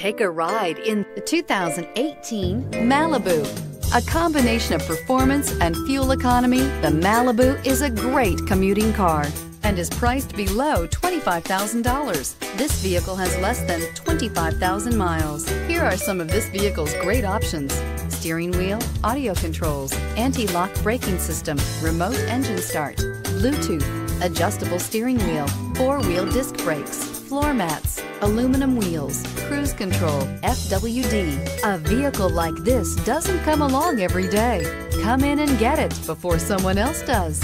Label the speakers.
Speaker 1: Take a ride in the 2018 Malibu. A combination of performance and fuel economy, the Malibu is a great commuting car and is priced below $25,000. This vehicle has less than 25,000 miles. Here are some of this vehicle's great options. Steering wheel, audio controls, anti-lock braking system, remote engine start, Bluetooth, adjustable steering wheel, four-wheel disc brakes, floor mats, aluminum wheels, cruise control, FWD. A vehicle like this doesn't come along every day. Come in and get it before someone else does.